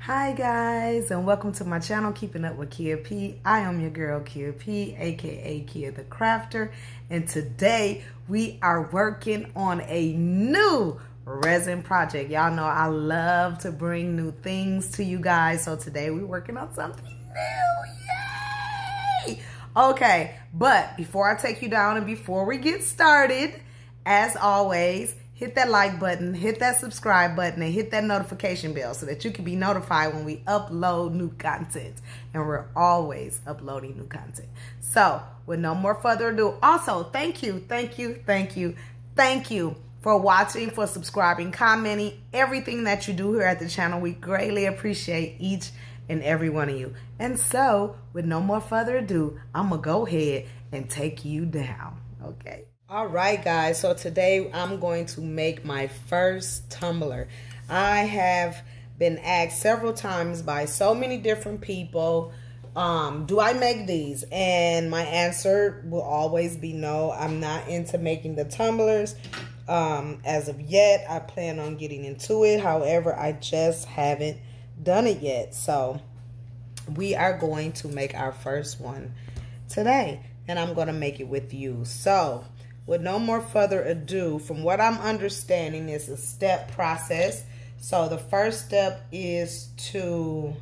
Hi guys and welcome to my channel Keeping Up with Kia P. I am your girl Kia P aka Kia the Crafter and today we are working on a new resin project. Y'all know I love to bring new things to you guys so today we're working on something new. Yay! Okay, but before I take you down and before we get started, as always, hit that like button, hit that subscribe button, and hit that notification bell so that you can be notified when we upload new content. And we're always uploading new content. So, with no more further ado, also, thank you, thank you, thank you, thank you for watching, for subscribing, commenting, everything that you do here at the channel. We greatly appreciate each and every one of you. And so, with no more further ado, I'm going to go ahead and take you down, okay? All right, guys. So today I'm going to make my first tumbler. I have been asked several times by so many different people, um, do I make these? And my answer will always be no. I'm not into making the tumblers. Um, as of yet, I plan on getting into it. However, I just haven't done it yet. So we are going to make our first one today. And I'm going to make it with you. So with no more further ado, from what I'm understanding, is a step process. So the first step is to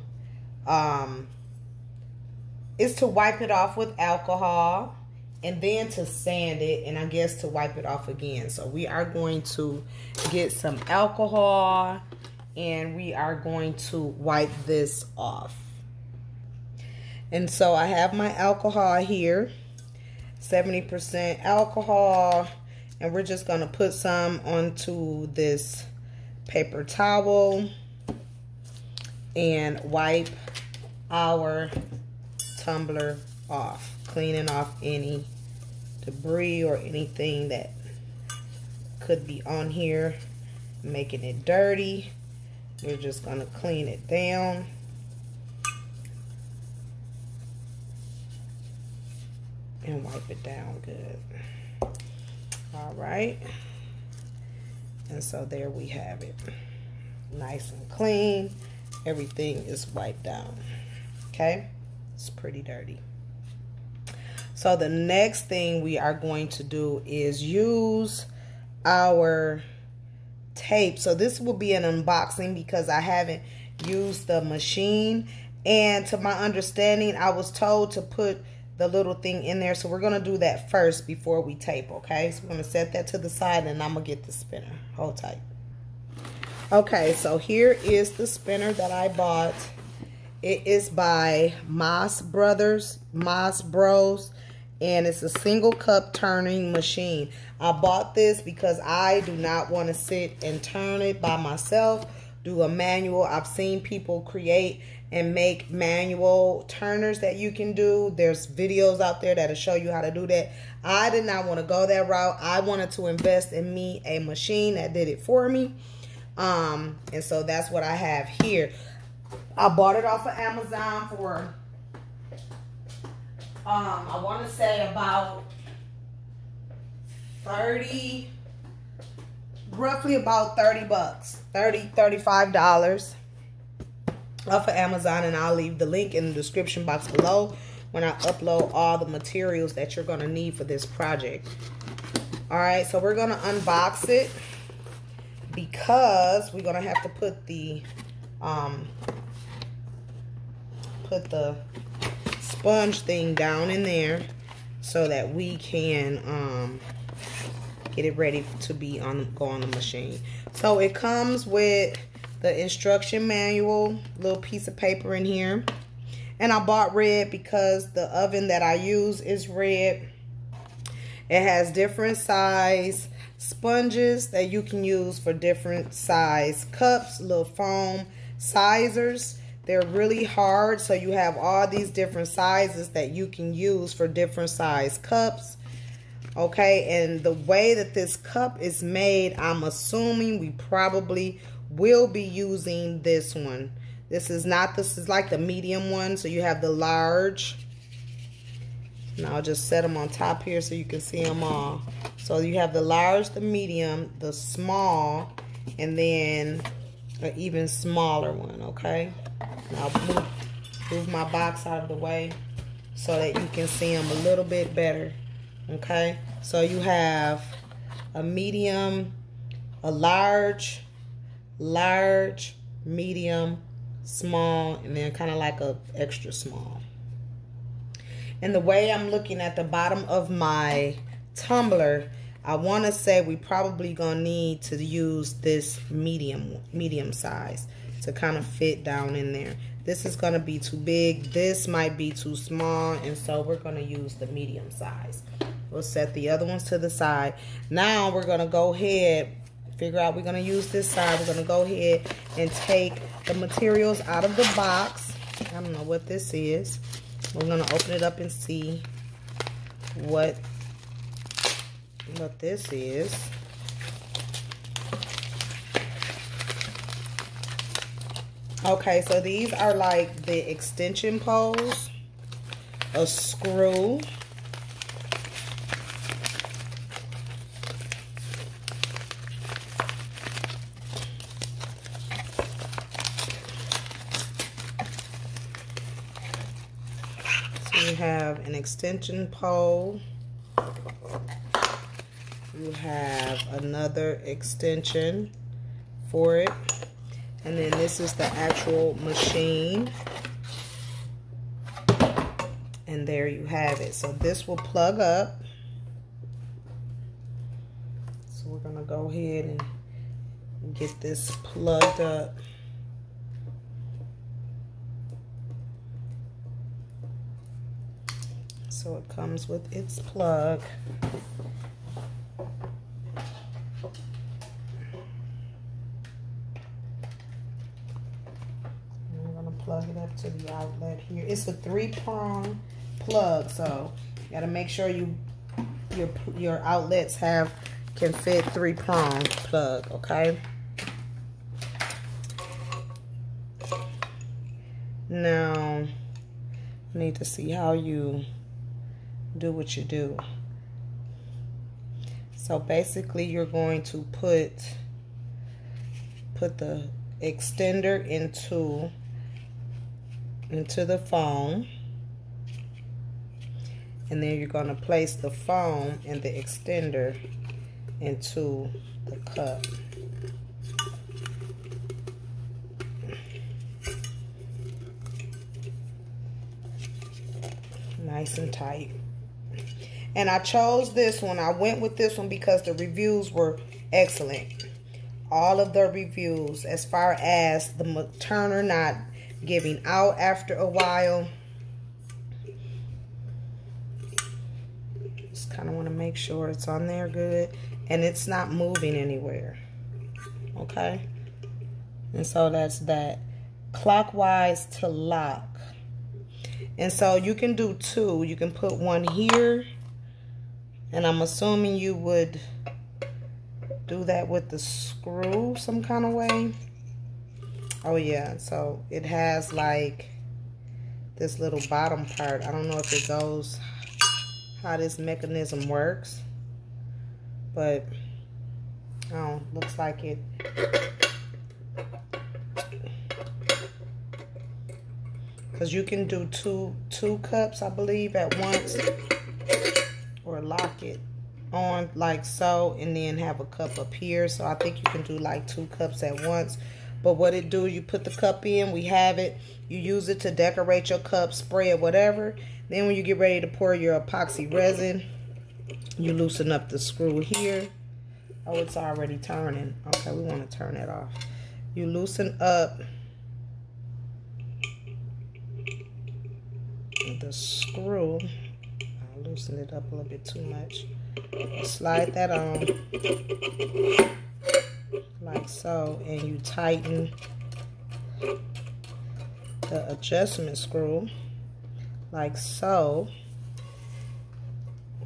um, is to wipe it off with alcohol and then to sand it and I guess to wipe it off again. So we are going to get some alcohol and we are going to wipe this off. And so I have my alcohol here. 70% alcohol. And we're just going to put some onto this paper towel and wipe our tumbler off. Cleaning off any debris or anything that could be on here. Making it dirty. We're just going to clean it down. and wipe it down good. All right. And so there we have it. Nice and clean. Everything is wiped down. Okay. It's pretty dirty. So the next thing we are going to do is use our tape. So this will be an unboxing because I haven't used the machine. And to my understanding, I was told to put the little thing in there. So we're going to do that first before we tape, okay? So we're going to set that to the side and I'm going to get the spinner. Hold tight. Okay, so here is the spinner that I bought. It is by Moss Brothers, Moss Bros, and it's a single cup turning machine. I bought this because I do not want to sit and turn it by myself, do a manual. I've seen people create and make manual turners that you can do. There's videos out there that'll show you how to do that. I did not want to go that route. I wanted to invest in me a machine that did it for me. Um, and so that's what I have here. I bought it off of Amazon for, um, I want to say about 30, roughly about 30 bucks, 30, $35 off of Amazon and I'll leave the link in the description box below when I upload all the materials that you're going to need for this project. All right, so we're going to unbox it because we're going to have to put the um put the sponge thing down in there so that we can um get it ready to be on go on the machine. So it comes with the instruction manual, little piece of paper in here. And I bought red because the oven that I use is red. It has different size sponges that you can use for different size cups, little foam sizers. They're really hard, so you have all these different sizes that you can use for different size cups. Okay, and the way that this cup is made, I'm assuming we probably will be using this one. This is not, this is like the medium one. So you have the large. And I'll just set them on top here so you can see them all. So you have the large, the medium, the small, and then an even smaller one, okay? Now move, move my box out of the way so that you can see them a little bit better, okay? So you have a medium, a large, large, medium, small, and then kind of like a extra small. And the way I'm looking at the bottom of my tumbler, I want to say we probably gonna need to use this medium medium size to kind of fit down in there. This is gonna be too big. This might be too small, and so we're gonna use the medium size. We'll set the other ones to the side. Now we're gonna go ahead, figure out we're gonna use this side. We're gonna go ahead and take the materials out of the box. I don't know what this is. We're gonna open it up and see what what this is. Okay, so these are like the extension poles, a screw, you have an extension pole. You have another extension for it. And then this is the actual machine. And there you have it. So this will plug up. So we're going to go ahead and get this plugged up. So it comes with its plug. I'm going to plug it up to the outlet here. It's a three prong plug, so you got to make sure you your your outlets have can fit three prong plug, okay? Now, need to see how you do what you do. So basically you're going to put put the extender into into the foam and then you're going to place the foam and the extender into the cup. Nice and tight. And I chose this one. I went with this one because the reviews were excellent. All of the reviews as far as the turner not giving out after a while. Just kind of want to make sure it's on there good. And it's not moving anywhere. Okay? And so that's that. Clockwise to lock. And so you can do two. You can put one here and I'm assuming you would do that with the screw some kind of way. Oh yeah, so it has like this little bottom part. I don't know if it goes how this mechanism works. But oh, looks like it because you can do two two cups I believe at once or lock it on like so and then have a cup up here so I think you can do like two cups at once but what it do you put the cup in we have it. You use it to decorate your cup spray it whatever. Then when you get ready to pour your epoxy resin you loosen up the screw here. Oh it's already turning. Okay we want to turn it off. You loosen up the screw. I'll loosen it up a little bit too much. Slide that on like so and you tighten the adjustment screw like so.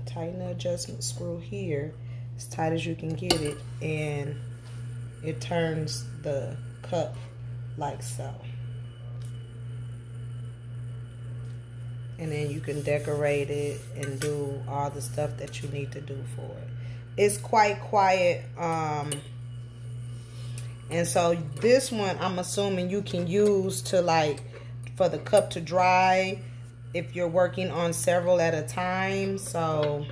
Tighten the adjustment screw here as tight as you can get it and it turns the cup like so. And then you can decorate it and do all the stuff that you need to do for it. It's quite quiet. Um, and so this one, I'm assuming you can use to like, for the cup to dry if you're working on several at a time. So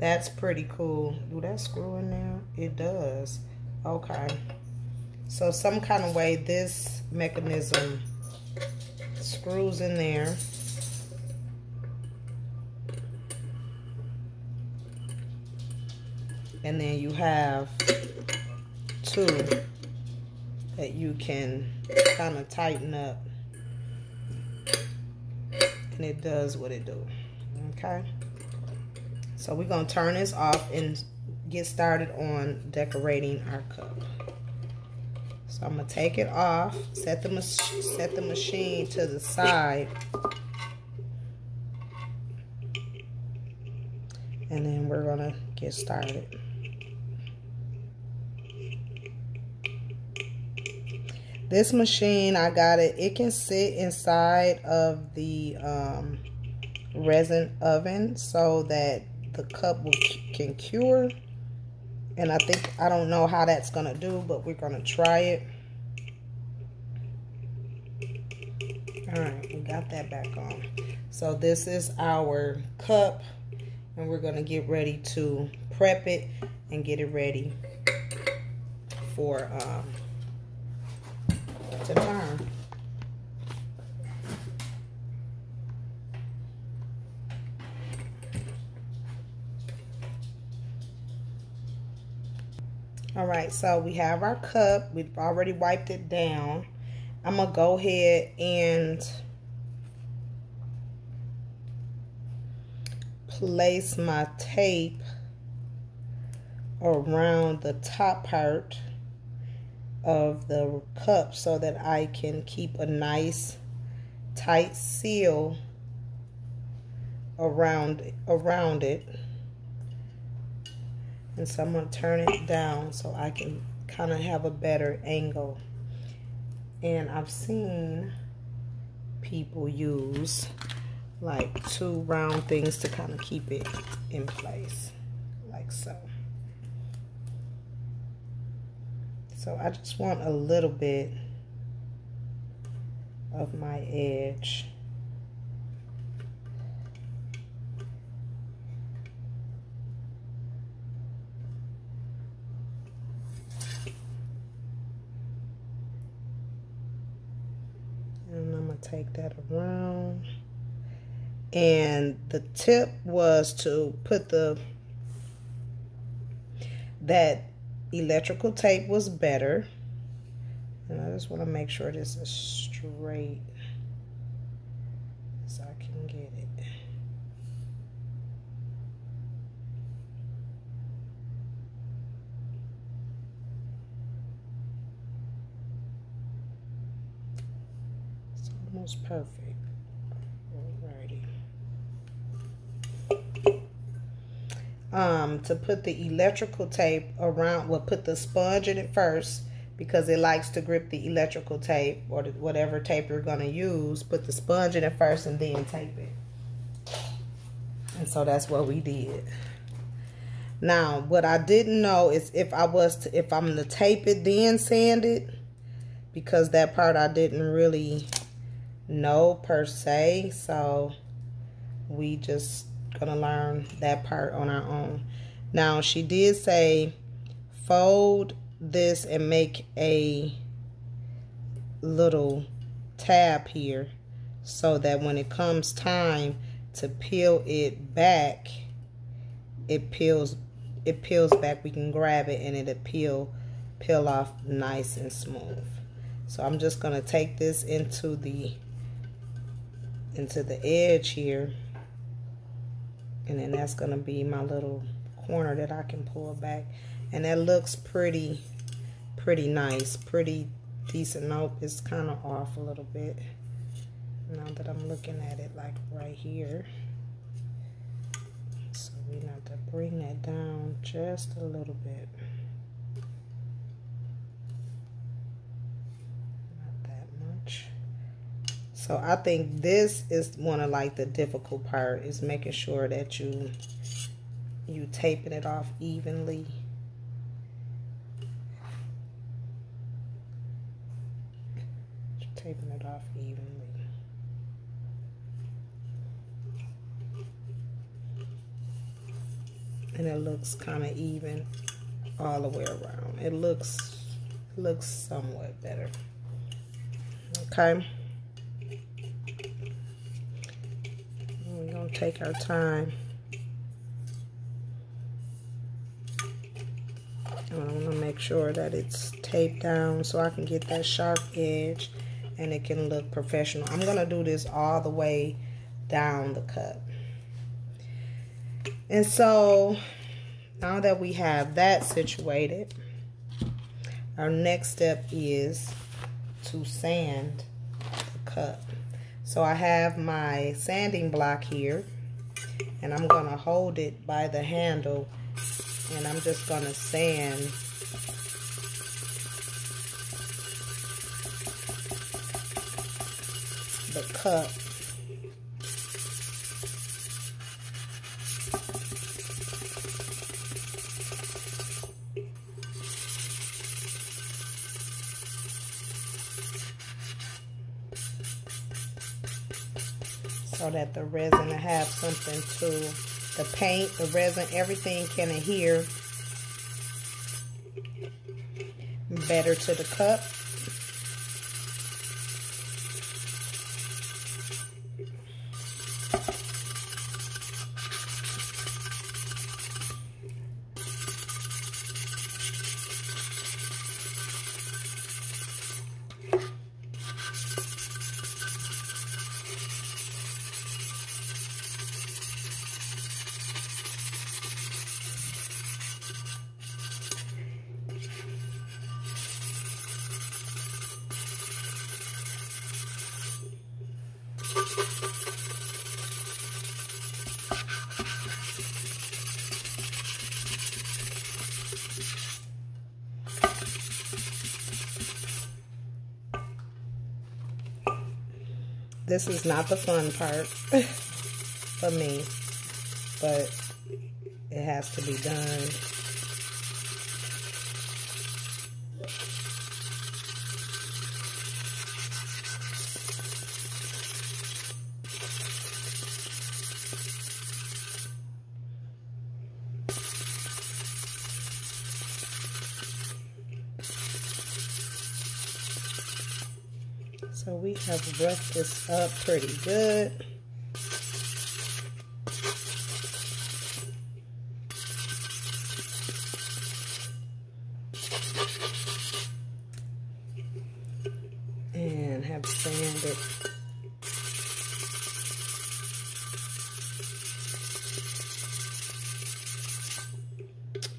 that's pretty cool. Do that screw in there? It does. Okay. So some kind of way this mechanism screws in there. And then you have two that you can kind of tighten up. And it does what it do. Okay. So we're to turn this off and get started on decorating our cup. So I'm to take it off, set the, set the machine to the side. And then we're to get started. This machine, I got it. It can sit inside of the um, resin oven so that the cup will, can cure. And I think, I don't know how that's going to do, but we're going to try it. All right, we got that back on. So this is our cup. And we're going to get ready to prep it and get it ready for um, to turn. All right, so we have our cup. We've already wiped it down. I'm going to go ahead and place my tape around the top part of the cup so that I can keep a nice tight seal around around it and so I'm going to turn it down so I can kind of have a better angle. And I've seen people use like two round things to kind of keep it in place like so. So I just want a little bit of my edge And I'm going to take that around. And the tip was to put the, that electrical tape was better. And I just want to make sure this is straight as I can get it. almost perfect. Alrighty. Um, to put the electrical tape around, we'll put the sponge in it first because it likes to grip the electrical tape or whatever tape you're going to use. Put the sponge in it first and then tape it. And so that's what we did. Now, what I didn't know is if I was to, if I'm gonna tape it then sand it, because that part I didn't really know per se. So we just gonna learn that part on our own. Now she did say fold this and make a little tab here so that when it comes time to peel it back it peels it peels back we can grab it and it'll peel peel off nice and smooth so I'm just gonna take this into the into the edge here. And then that's going to be my little corner that I can pull back. And that looks pretty, pretty nice. Pretty decent. Nope, it's kind of off a little bit. Now that I'm looking at it like right here. So we have to bring that down just a little bit. So I think this is one of like the difficult part is making sure that you you taping it off evenly. Taping it off evenly. And it looks kind of even all the way around. It looks looks somewhat better. Okay. We're going to take our time. I want to make sure that it's taped down so I can get that sharp edge and it can look professional. I'm going to do this all the way down the cut. And so now that we have that situated, our next step is to sand the cup. So I have my sanding block here and I'm going to hold it by the handle and I'm just going to sand. The cup that the resin will have something to the paint, the resin, everything can adhere better to the cup. This is not the fun part for me, but So we have roughed this up pretty good. And have sanded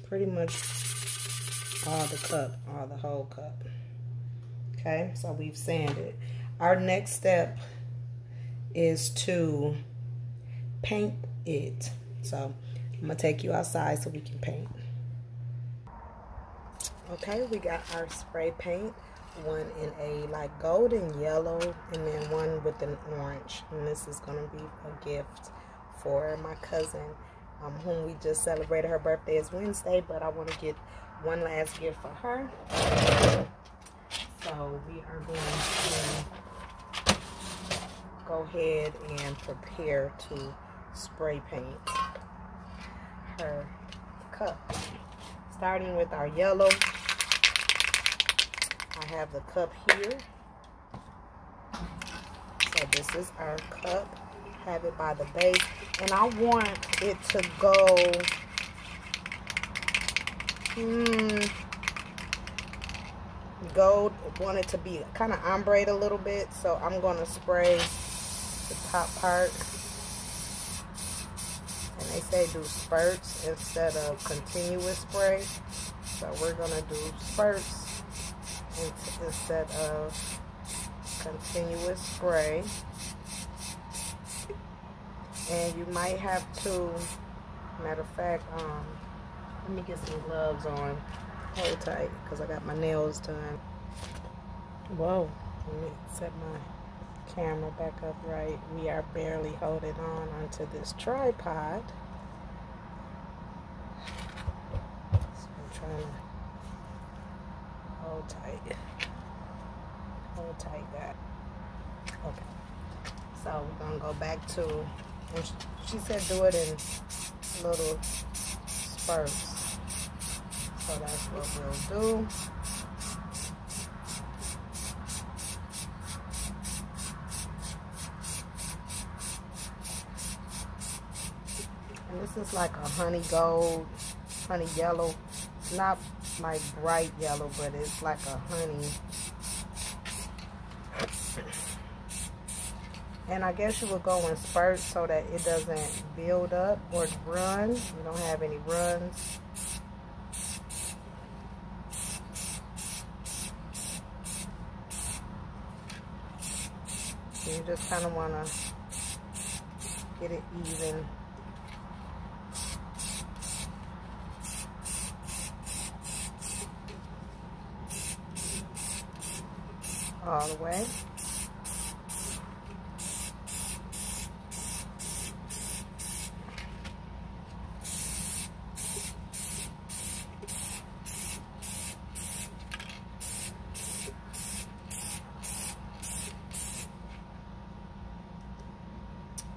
pretty much all the cup, all the whole cup. Okay, so we've sanded. Our next step is to paint it. So I'm gonna take you outside so we can paint. Okay, we got our spray paint, one in a like golden yellow and then one with an orange. And this is gonna be a gift for my cousin um, whom we just celebrated. Her birthday is Wednesday, but I wanna get one last gift for her. So we are going to go ahead and prepare to spray paint her cup. Starting with our yellow, I have the cup here. So this is our cup. Have it by the base. And I want it to go, hmm, gold want it to be kind of ombre a little bit so I'm going to spray top part and they say do spurts instead of continuous spray. So we're going to do spurts instead of continuous spray. And you might have to matter of fact um let me get some gloves on. Hold tight because I got my nails done. Whoa, let me set my camera back up right. We are barely holding on onto this tripod. So I'm trying to hold tight. Hold tight that. Okay. So we're gonna go back to she said do it in little spurts. So that's what we'll do. And this is like a honey gold, honey yellow. It's not like bright yellow, but it's like a honey. And I guess you would go in spurts so that it doesn't build up or run. You don't have any runs. you just kind of want to get it even. All the way.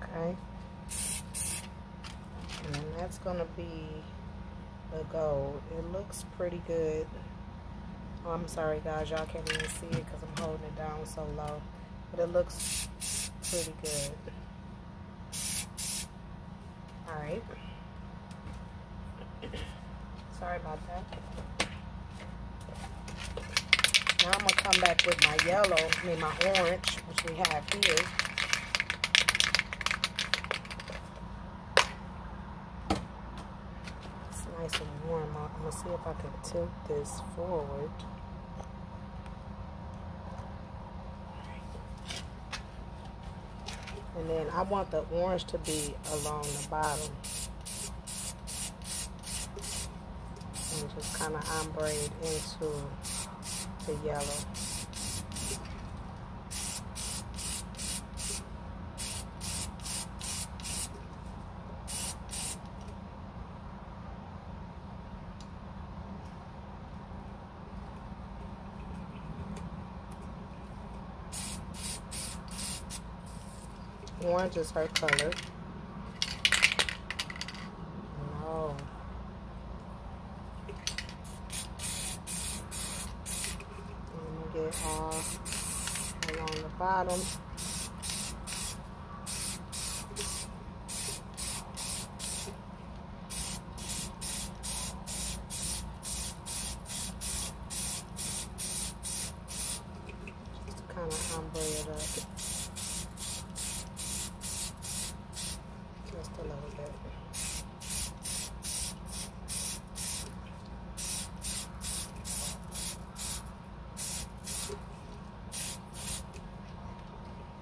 okay. And that's gonna be the gold it looks pretty good oh, I'm sorry guys. Y'all can't even see it because I'm holding it down so low. But it looks pretty good. All right. Sorry about that. Now I'm gonna come back with my yellow I mean my orange which we have here. It's nice and warm. I'm going to see if I can tilt this forward. And then I want the orange to be along the bottom. And just kind of ombre into the yellow. Is her color. No. I'm gonna get all along the bottom. Just kind of ombre it up. a little bit.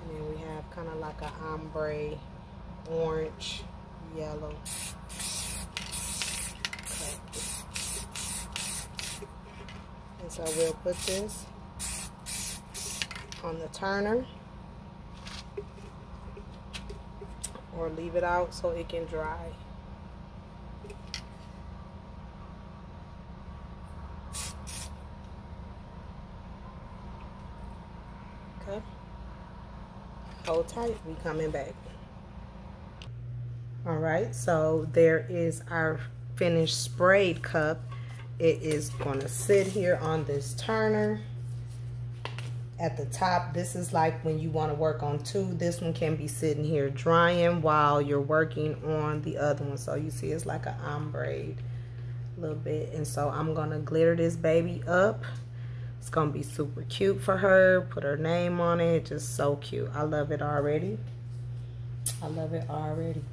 And then we have kind of like an ombre, orange, yellow. Okay. And so this on the turner. or leave it out so it can dry. Okay. Hold tight, we coming back. All right, so there is our finished sprayed cup. It is gonna sit here on this turner at the top. This is like when you want to work on two. This one can be sitting here drying while you're working on the other one. So you see it's like an ombre a little bit. And so I'm gonna glitter this baby up. It's gonna be super cute for her. Put her name on it. Just so cute. I love it already. I love it already.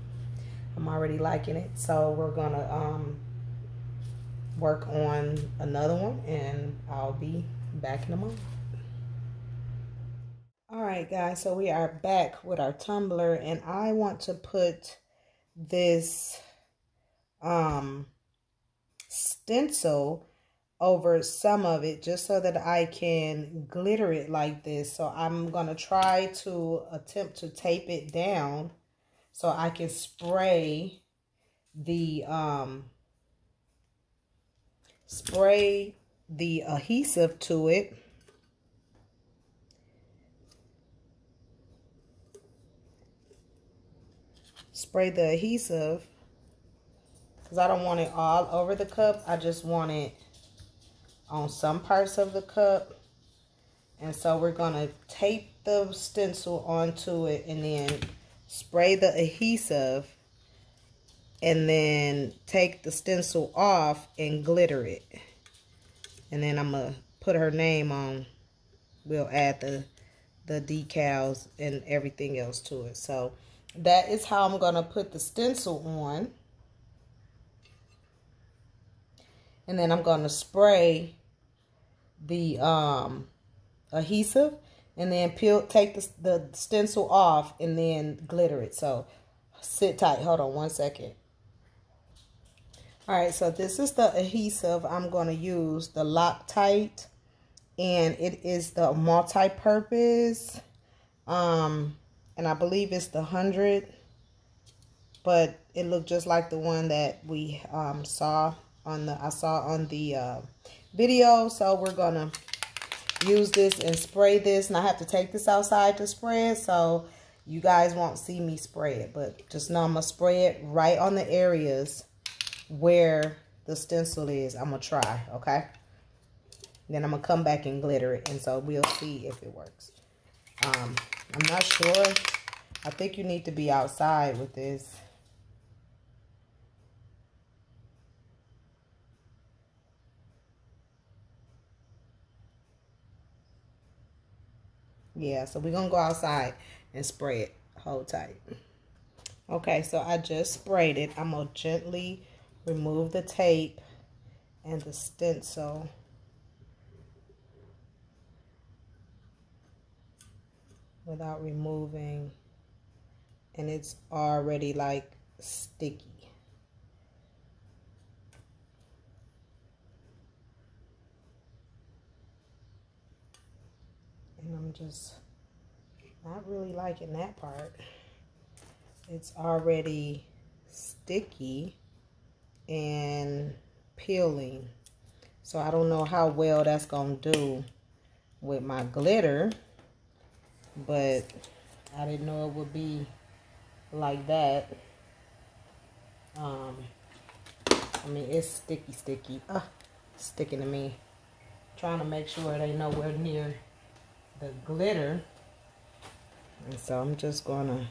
I'm already liking it. So we're gonna um work on another one and I'll be back in a moment all right, guys, so we are back with our tumbler, and I want to put this um, stencil over some of it just so that I can glitter it like this. So I'm going to try to attempt to tape it down so I can spray the um spray the adhesive to it. Spray the adhesive because I don't want it all over the cup. I just want it on some parts of the cup. And so we're going to tape the stencil onto it and then spray the adhesive and then take the stencil off and glitter it. And then I'm going to put her name on. We'll add the, the decals and everything else to it. So that is how I'm going to put the stencil on. And then I'm going to spray the um, adhesive and then peel take the, the stencil off and then glitter it. So sit tight. Hold on one second. All right, so this is the adhesive I'm going to use, the Loctite, and it is the multi-purpose, um, and I believe it's the 100, but it looked just like the one that we um, saw on the, I saw on the uh, video, so we're going to use this and spray this. And I have to take this outside to spray it. So you guys won't see me spray it. But just know I'm going to spray it right on the areas where the stencil is. I'm going to try. Okay. Then I'm going to come back and glitter it. And so we'll see if it works. Um, I'm not sure. I think you need to be outside with this. yeah so we're gonna go outside and spray it hold tight okay so I just sprayed it I'm gonna gently remove the tape and the stencil. Without removing. And it's already like sticky. And I'm just not really liking that part. It's already sticky and peeling. So I don't know how well that's going to do with my glitter. But I didn't know it would be like that. Um, I mean, it's sticky, sticky. Uh, sticking to me. Trying to make sure it ain't nowhere near the glitter. And so I'm just gonna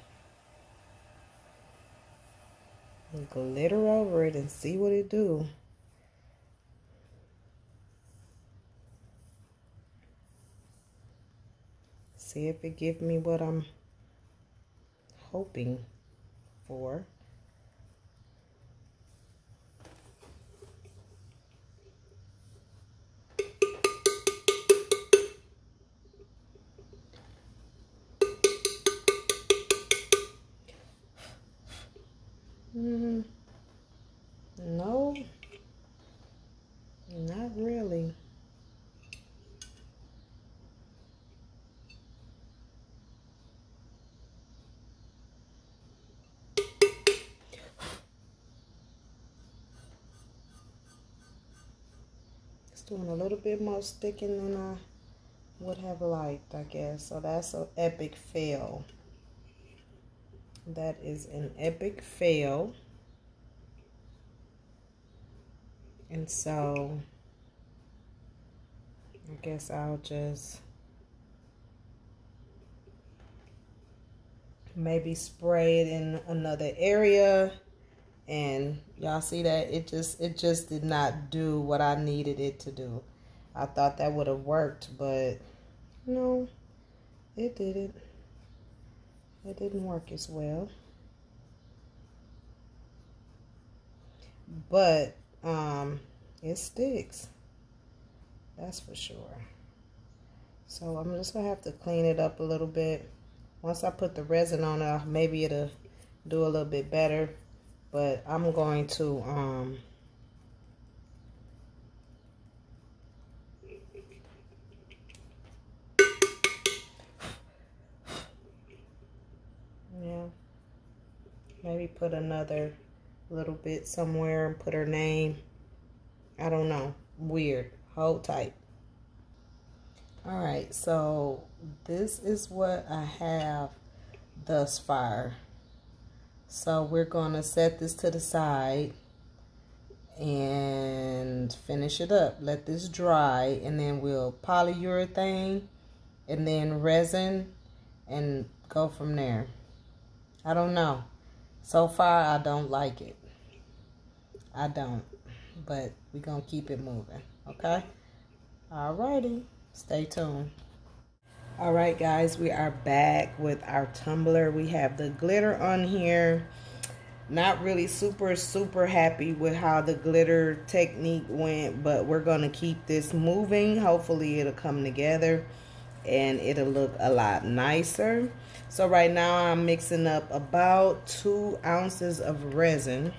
glitter over it and see what it do. See if it give me what I'm hoping for. Mm, no, not really. It's doing a little bit more sticking than I would have liked, I guess. So that's an epic fail. That is an epic fail. And so, I guess I'll just maybe spray it in another area. And y'all see that? It just it just did not do what I needed it to do. I thought that would have worked but no it didn't it didn't work as well. But um, it sticks. That's for sure. So I'm just going to have to clean it up a little bit. Once I put the resin on it, maybe it'll do a little bit better. But I'm going to um, maybe put another little bit somewhere and put her name. I don't know. Weird. Hold tight. All right, so this is what I have thus far. So we're going to set this to the side and finish it up. Let this dry and then we'll polyurethane and then resin and go from there. I don't know. So far, I don't like it. I don't. But we're going to keep it moving. Okay? Alrighty. Stay tuned. All right, guys, we are back with our tumbler. We have the glitter on here. Not really super, super happy with how the glitter technique went, but we're going to keep this moving. Hopefully, it'll come together and it'll look a lot nicer. So right now, I'm mixing up about two ounces of resin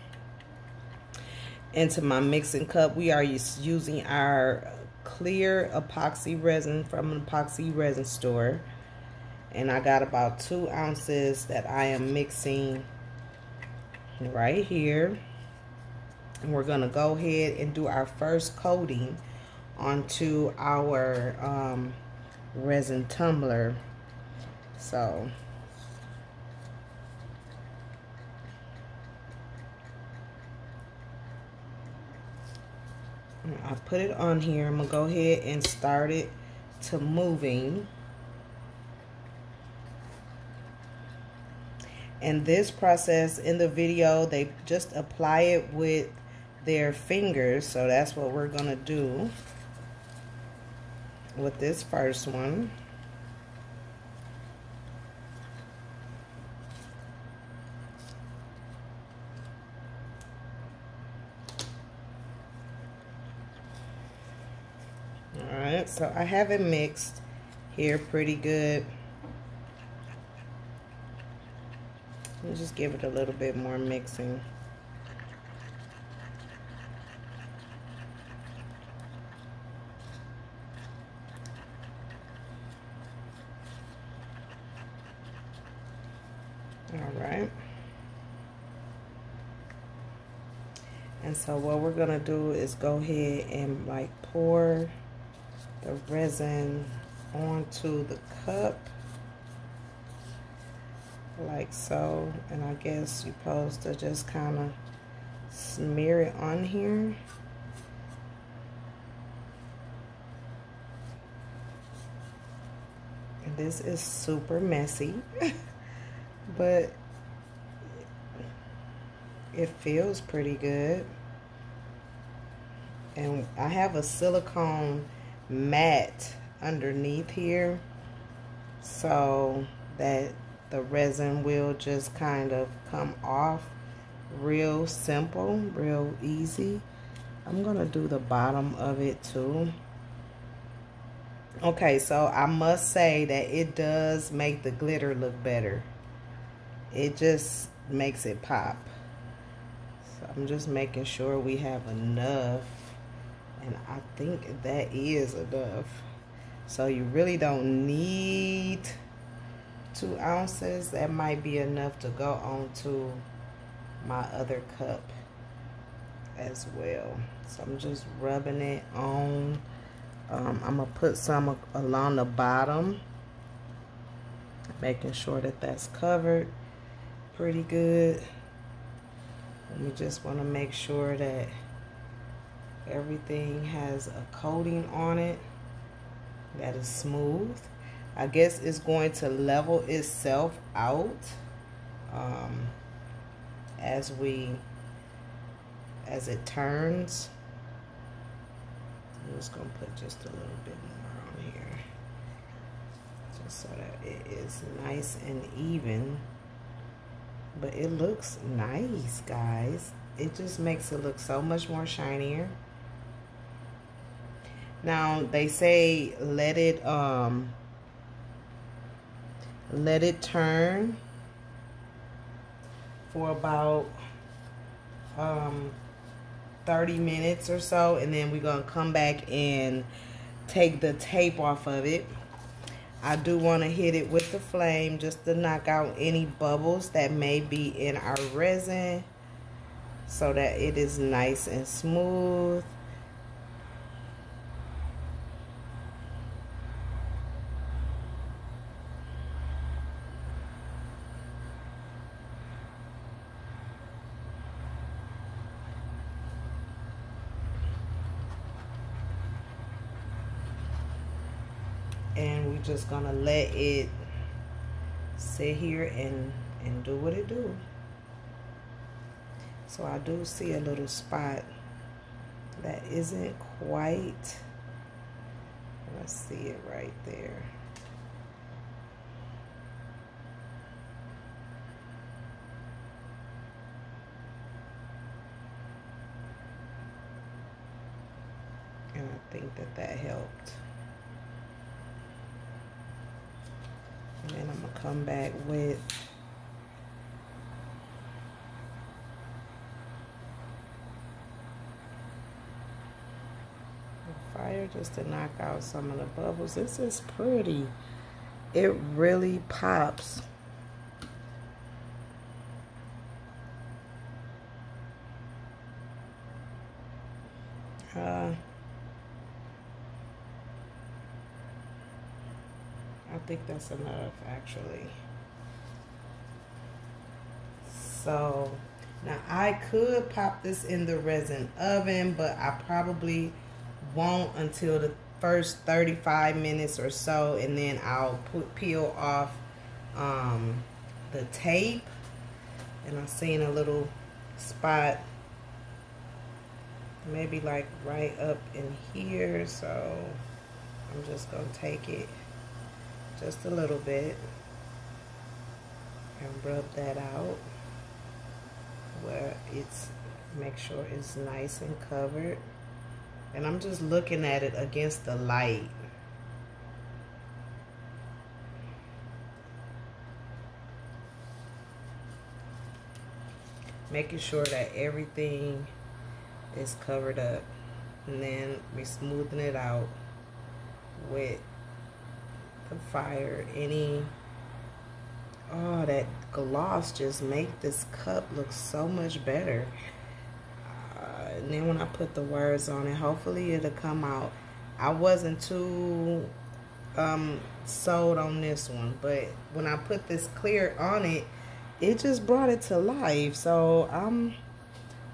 into my mixing cup. We are using our clear epoxy resin from an epoxy resin store. And I got about two ounces that I am mixing right here. And we're going to go ahead and do our first coating onto our um, resin tumbler. So I put it on here. I'm going to go ahead and start it to moving. And this process in the video, they just apply it with their fingers. So that's what we're going to do with this first one. So I have it mixed here pretty good. Let me just give it a little bit more mixing. All right. And so what we're going to do is go ahead and like pour the resin onto the cup like so. And I guess you're supposed to just kind of smear it on here. And this is super messy but it feels pretty good. And I have a silicone mat underneath here so that the resin will just kind of come off real simple real easy. I'm gonna do the bottom of it too. Okay so I must say that it does make the glitter look better. It just makes it pop. So I'm just making sure we have enough and I think that is enough. So you really don't need two ounces. That might be enough to go on to my other cup as well. So I'm just rubbing it on. Um, I'm gonna put some along the bottom making sure that that's covered pretty good. And we just want to make sure that Everything has a coating on it that is smooth. I guess it's going to level itself out um, as we, as it turns. I'm just to put just a little bit more on here. Just so that it is nice and even. But it looks nice, guys. It just makes it look so much more shinier. Now they say let it um let it turn for about um 30 minutes or so and then we're gonna come back and take the tape off of it I do want to hit it with the flame just to knock out any bubbles that may be in our resin so that it is nice and smooth. and we're just gonna let it sit here and and do what it do. So I do see a little spot that isn't quite let's see it right there. And I think that that helped and then I'm gonna come back with fire just to knock out some of the bubbles. This is pretty. It really pops uh, I think that's enough actually. So now I could pop this in the resin oven, but I probably won't until the first 35 minutes or so and then I'll put peel off um, the tape and I'm seeing a little spot maybe like right up in here so I'm just gonna take it just a little bit and rub that out where it's make sure it's nice and covered. And I'm just looking at it against the light. Making sure that everything is covered up and then we smoothing it out with fire any oh that gloss just make this cup look so much better. Uh, and then when I put the words on it hopefully it'll come out. I wasn't too um, sold on this one but when I put this clear on it it just brought it to life. So I'm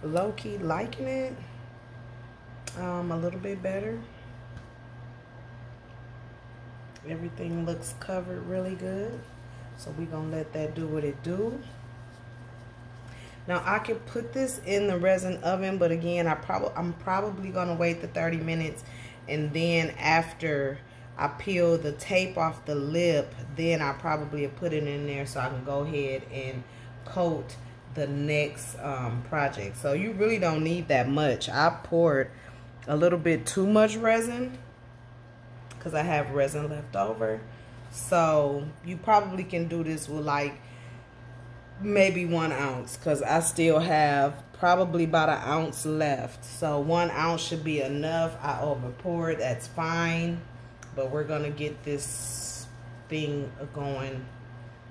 low-key liking it um, a little bit better everything looks covered really good. So we're gonna let that do what it do. Now I could put this in the resin oven but again I probably I'm probably gonna wait the 30 minutes. And then after I peel the tape off the lip then I probably put it in there so I can go ahead and coat the next um, project. So you really don't need that much. I poured a little bit too much resin because I have resin left over. So you probably can do this with like maybe one ounce because I still have probably about an ounce left. So one ounce should be enough. I over poured, that's fine. But we're gonna get this thing going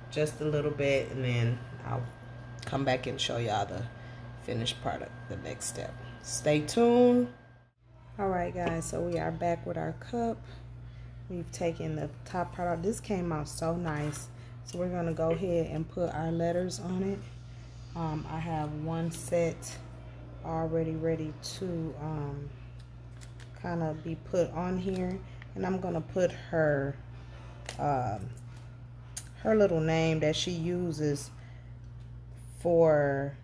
just a little bit and then I'll come back and show y'all the finished product, the next step. Stay tuned. All right, guys, so we are back with our cup. We've taken the top part out. This came out so nice. So we're going to go ahead and put our letters on it. Um, I have one set already ready to um, kind of be put on here. And I'm going to put her um, her little name that she uses for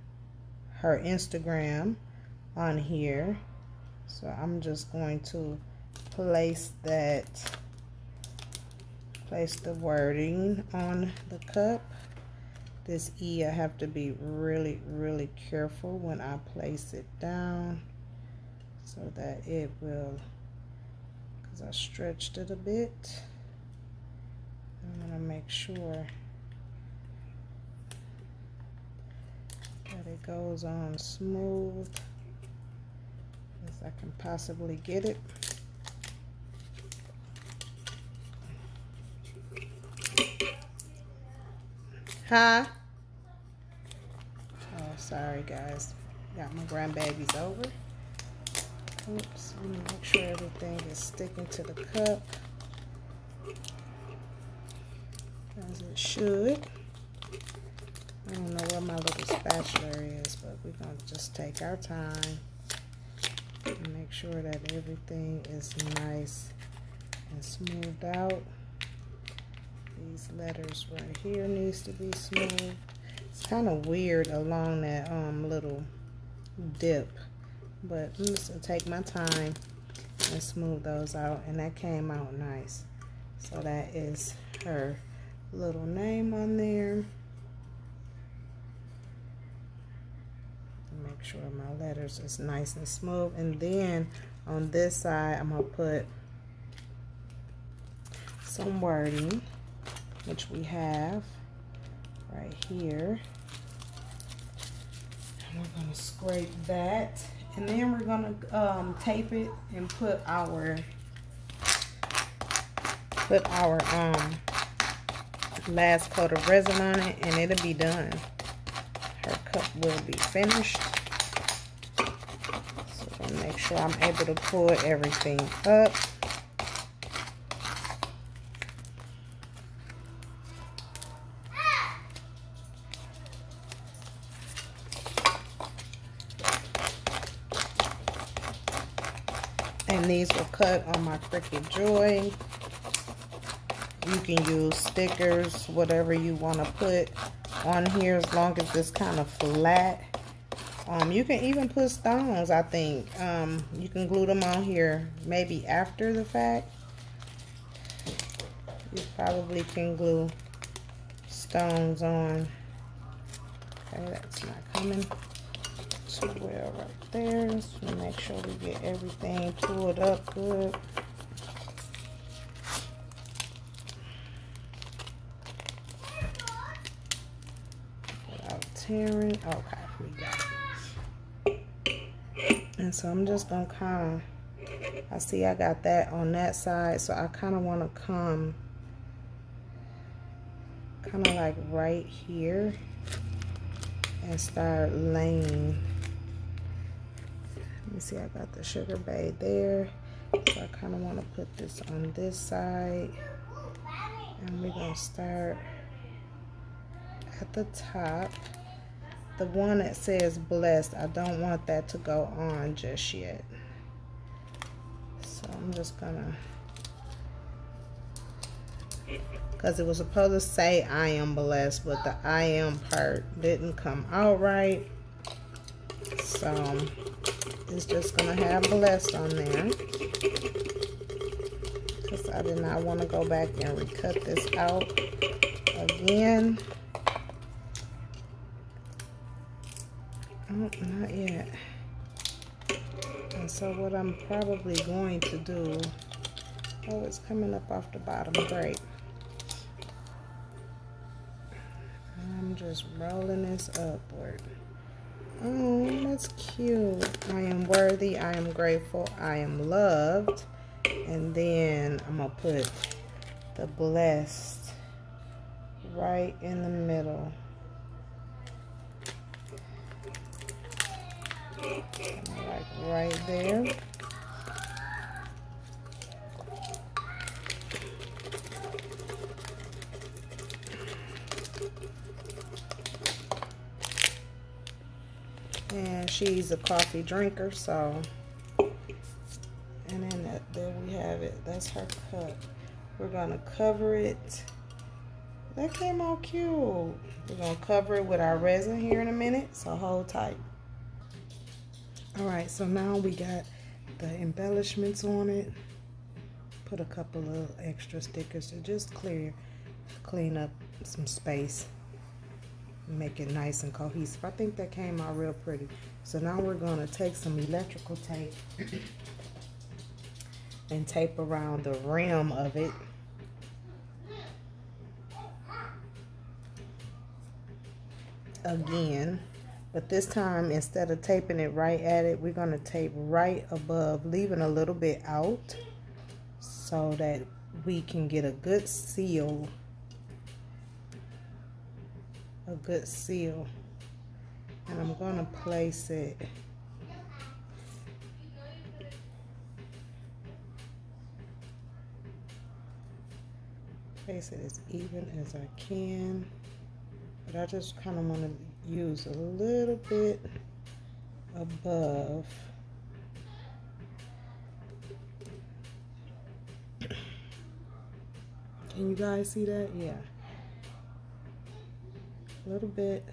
her Instagram on here. So I'm just going to place that place the wording on the cup. This E, I have to be really, really careful when I place it down so that it will, because I stretched it a bit. I'm going to make sure that it goes on smooth as I can possibly get it. Huh? Oh, sorry, guys. Got my grandbabies over. Oops, let me make sure everything is sticking to the cup. As it should. I don't know where my little spatula is, but we're going to just take our time and make sure that everything is nice and smoothed out. These letters right here needs to be smooth. It's kind of weird along that um, little dip, but I'm just going to take my time and smooth those out, and that came out nice. So that is her little name on there. make sure my letters is nice and smooth and then on this side I'm gonna put some wording which we have right here. And we're gonna scrape that. And then we're gonna um, tape it and put our put our um, last coat of resin on it and it'll be done. Her cup will be finished. So make sure I'm able to pull everything up. And these were cut on my Cricut Joy. You can use stickers, whatever you want to put on here as long as it's kind of flat um, you can even put stones, I think. Um, you can glue them on here maybe after the fact. You probably can glue stones on. Okay, that's not coming well right there. So make sure we get everything pulled up good. Without tearing. Okay, we got it. And so I'm just going to kind of, I see I got that on that side. So I kind of want to come kind of like right here and start laying. Me see, I got the sugar bay there. So I kind of want to put this on this side. And we're going to start at the top the one that says blessed, I don't want that to go on just yet. So I'm just gonna, because it was supposed to say I am blessed, but the I am part didn't come out right. So it's just gonna have blessed on there. Because I did not want to go back and recut this out again. Oh, not yet. And so what I'm probably going to do, oh, it's coming up off the bottom, great. I'm just rolling this upward. Oh, that's cute. I am worthy, I am grateful, I am loved. And then I'm going to put the blessed right in the middle. like right there. And she's a coffee drinker, so and then that, there we have it. That's her cup. We're gonna cover it. That came out cute. We're gonna cover it with our resin here in a minute, so hold tight. All right, so now we got the embellishments on it. Put a couple of extra stickers to just clear, clean up some space. Make it nice and cohesive. I think that came out real pretty. So now we're gonna take some electrical tape and tape around the rim of it. Again. But this time, instead of taping it right at it, we're going to tape right above, leaving a little bit out so that we can get a good seal a good seal. And I'm going to place it place it as even as I can. But I just kind of want to use a little bit above. Can you guys see that? Yeah. A little bit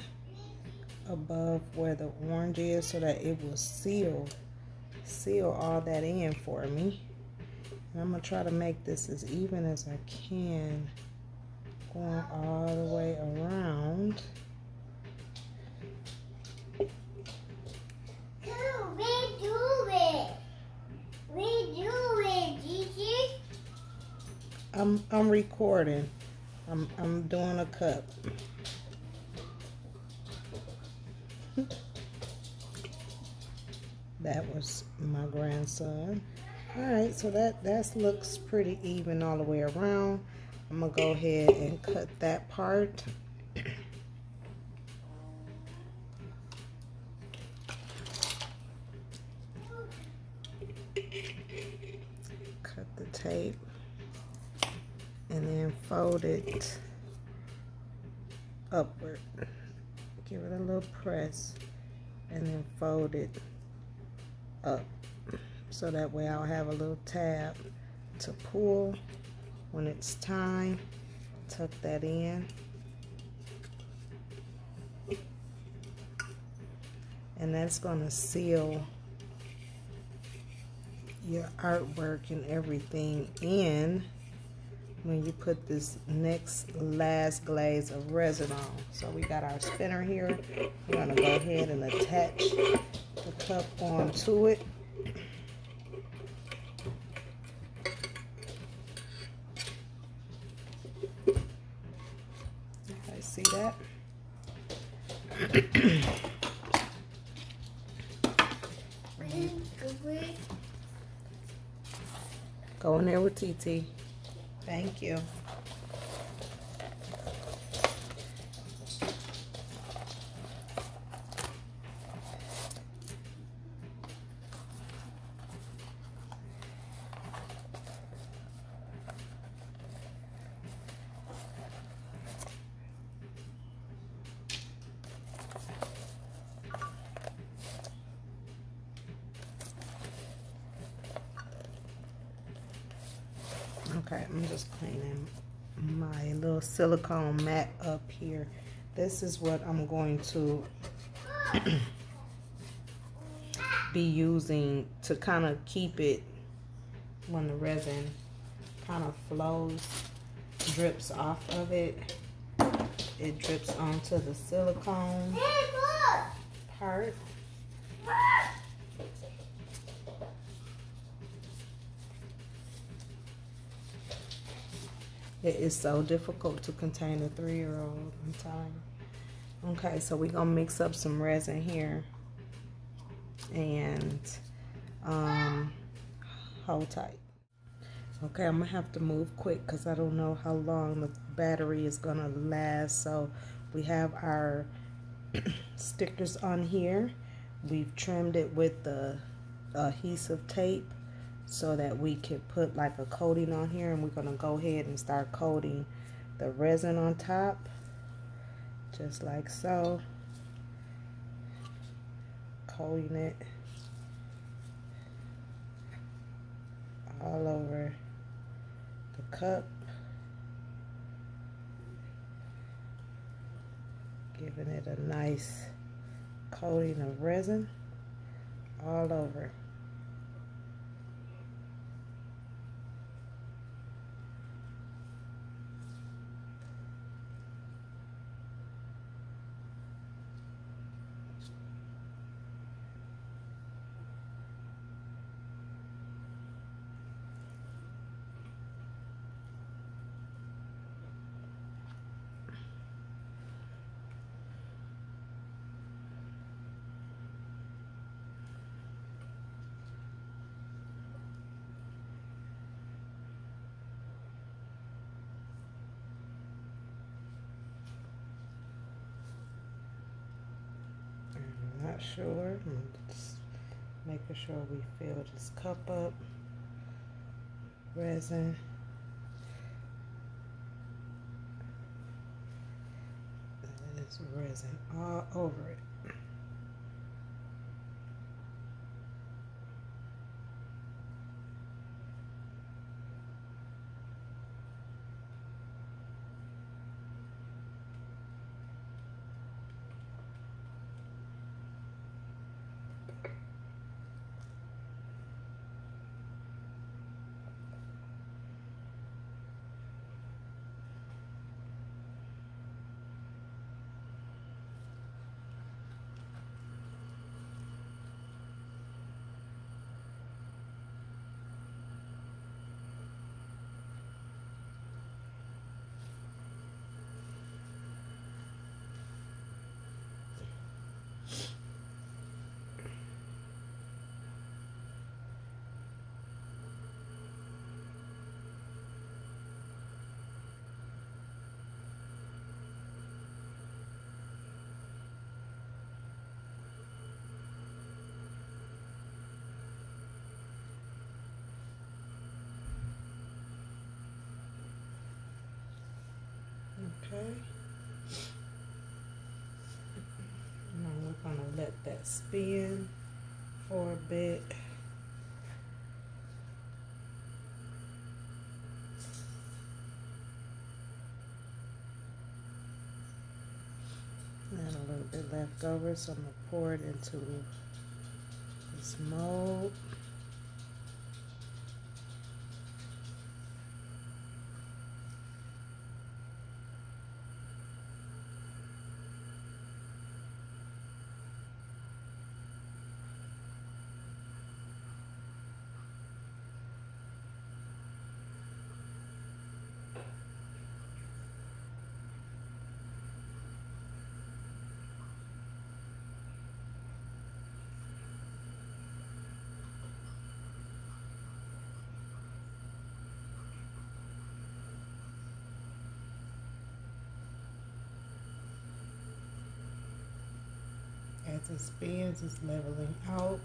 above where the orange is so that it will seal seal all that in for me. And I'm going to try to make this as even as I can going all the way around. I'm I'm recording. I'm I'm doing a cup. That was my grandson. All right, so that that looks pretty even all the way around. I'm gonna go ahead and cut that part. cut the tape and then fold it upward. Give it a little press and then fold it up so that way I'll have a little tab to pull when it's time tuck that in and that's going to seal your artwork and everything in when you put this next last glaze of resin on. So we got our spinner here. We're going to go ahead and attach the cup onto it. I see that? Go in there with TT. Thank you. Okay, I'm just cleaning my little silicone mat up here. This is what I'm going to be using to kind of keep it when the resin kind of flows, drips off of it. It drips onto the silicone part. It is so difficult to contain a three-year-old. I'm telling Okay, so we're going to mix up some resin here. And um, hold tight. Okay, I'm going to have to move quick because I don't know how long the battery is going to last. So we have our stickers on here. We've trimmed it with the adhesive tape so that we can put like a coating on here and we're going to go ahead and start coating the resin on top just like so. Coating it all over the cup. Giving it a nice coating of resin all over I'm not sure. I'm just making sure we fill this cup up. Resin. There's resin all over it. Okay. Now we're gonna let that spin for a bit. And a little bit left over, so I'm gonna pour it into this mold. Spins, it's leveling out.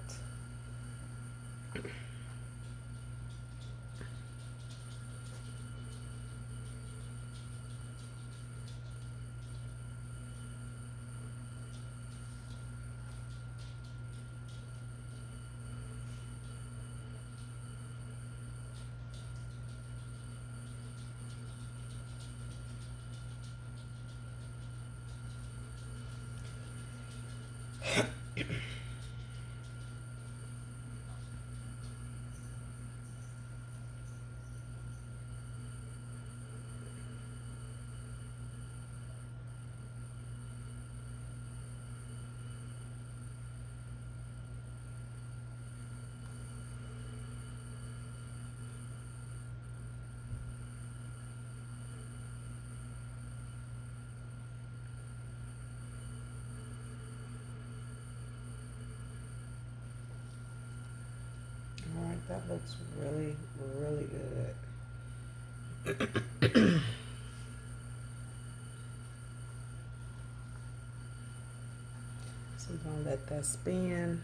All right, that looks really, really good. so we're gonna let that spin.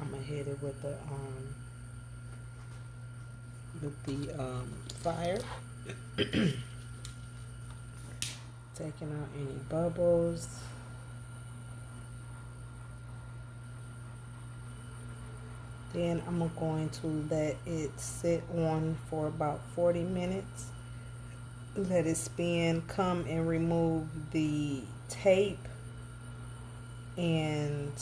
I'm gonna hit it with the um with the um fire. taking out any bubbles. Then I'm going to let it sit on for about 40 minutes. Let it spin, come and remove the tape and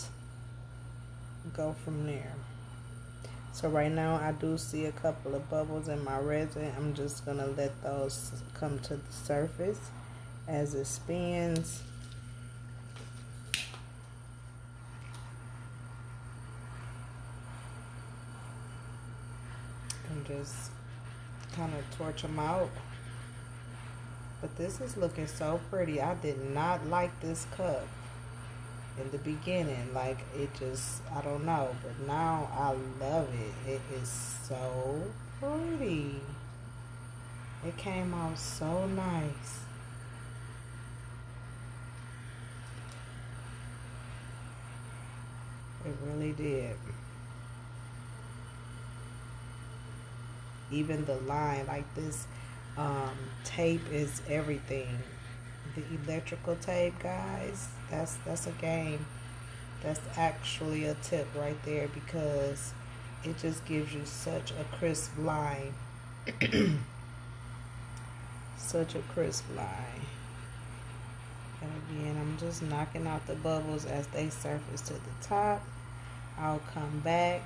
go from there. So right now I do see a couple of bubbles in my resin. I'm just going to let those come to the surface as it spins. And just kind of torch them out. But this is looking so pretty. I did not like this cup in the beginning. Like, it just, I don't know. But now I love it. It is so pretty. It came out so nice. It really did. Even the line, like this um, tape is everything. The electrical tape, guys, that's that's a game. That's actually a tip right there because it just gives you such a crisp line. such a crisp line. And again, I'm just knocking out the bubbles as they surface to the top. I'll come back.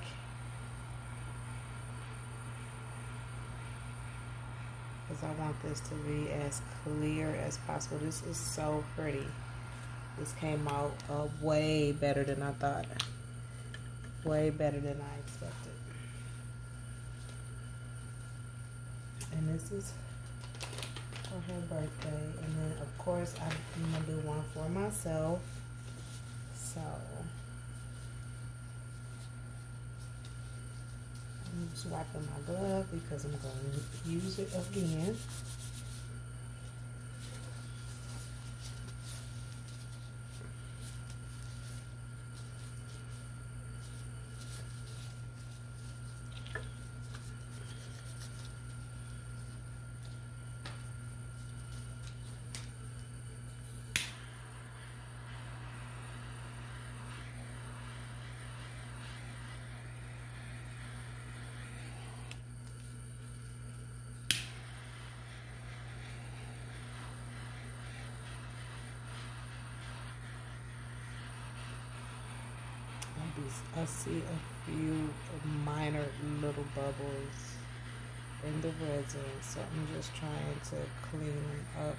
Because I want this to be as clear as possible. This is so pretty. This came out uh, way better than I thought. Way better than I expected. And this is for her birthday. And then, of course, I'm going to do one for myself. So, I'm just wiping my glove because I'm going to use it again. I see a few minor little bubbles in the resin, so I'm just trying to clean them up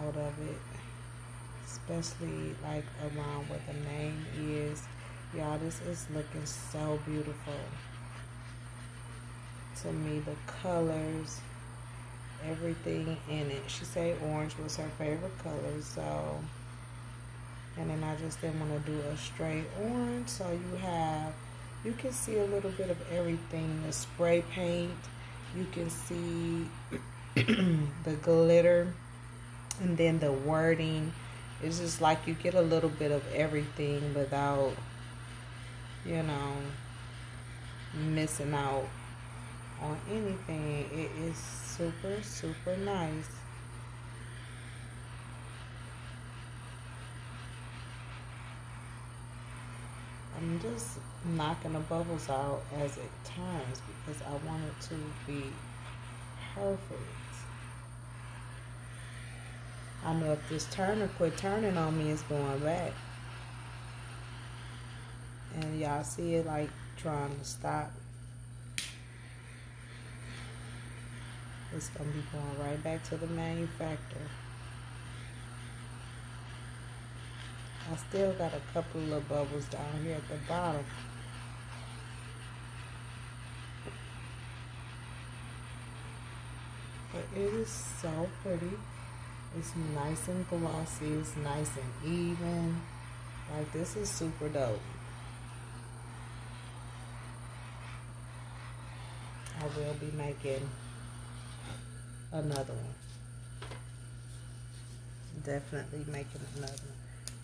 out of it, especially like around where the name is. Y'all, this is looking so beautiful. To me, the colors, everything in it. She said orange was her favorite color, so and then I just didn't want to do a straight orange so you have you can see a little bit of everything the spray paint. You can see the glitter and then the wording. It's just like you get a little bit of everything without you know missing out on anything. It is super super nice I'm just knocking the bubbles out as it turns because I want it to be perfect. I know if this turner quit turning on me, it's going back. And y'all see it like trying to stop. It's going to be going right back to the manufacturer. I still got a couple of bubbles down here at the bottom. But it is so pretty. It's nice and glossy. It's nice and even. Like this is super dope. I will be making another one. Definitely making another one.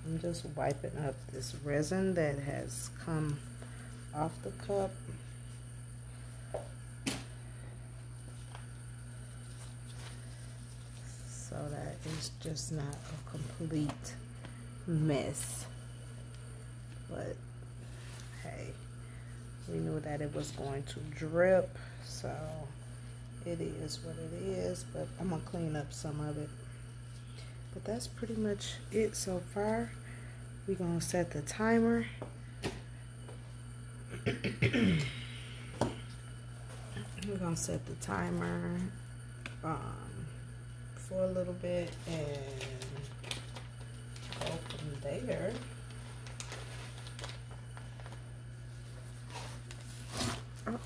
I'm just wiping up this resin that has come off the cup. So that it's just not a complete mess. But hey, we knew that it was going to drip. So it is what it is. But I'm going to clean up some of it but that's pretty much it so far. We're gonna set the timer. We're gonna set the timer um, for a little bit and go from there uh -oh.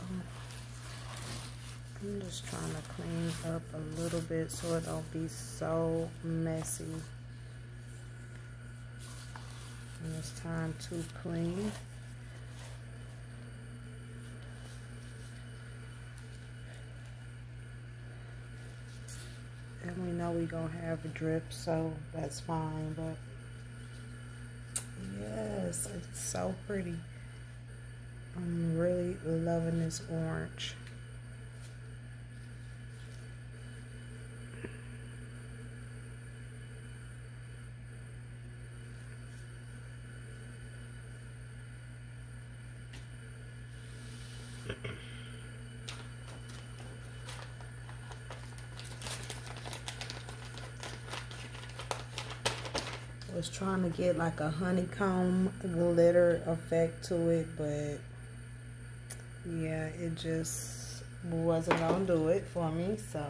I'm just trying to clean up a little bit so it don't be so messy. And it's time to clean. And we know we gonna have a drip, so that's fine, but yes, it's so pretty. I'm really loving this orange. was trying to get like a honeycomb glitter effect to it, but yeah, it just wasn't gonna do it for me, so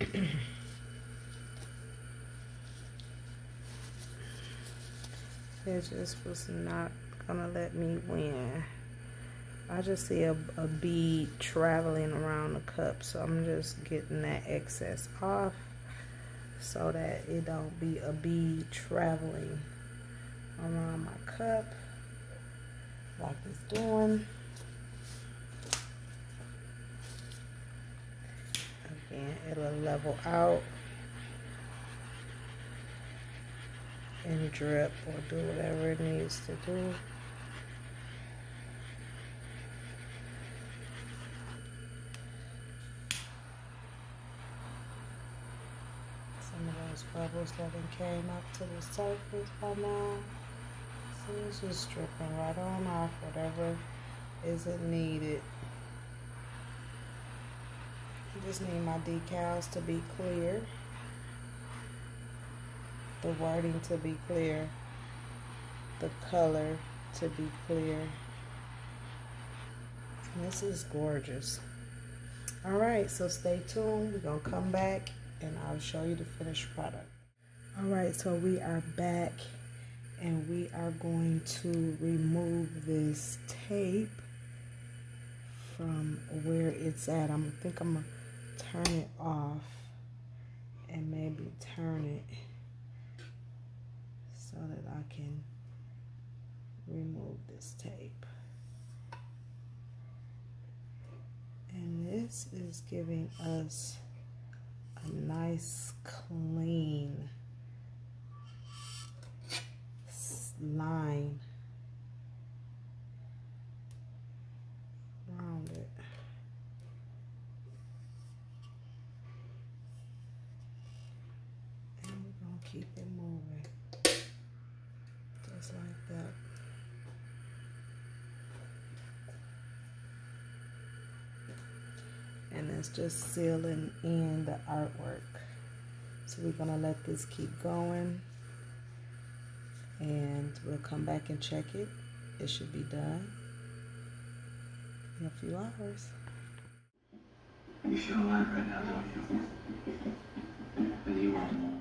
it just was not gonna let me win. I just see a, a bead traveling around the cup, so I'm just getting that excess off so that it don't be a bead traveling around my cup like it's doing. Again, it'll level out and drip or do whatever it needs to do. Those bubbles that came up to the surface by now. So it's just dripping right on off whatever isn't needed. I just need my decals to be clear. The wording to be clear. The color to be clear. This is gorgeous. All right, so stay tuned. We're going to come back and I'll show you the finished product. All right, so we are back and we are going to remove this tape from where it's at. I'm think I'm gonna turn it off and maybe turn it so that I can remove this tape. And this is giving us a nice clean line around it. And we're going to keep it moving just like that. And it's just sealing in the artwork. So we're gonna let this keep going and we'll come back and check it. It should be done in a few hours. You feel alive right now, don't you?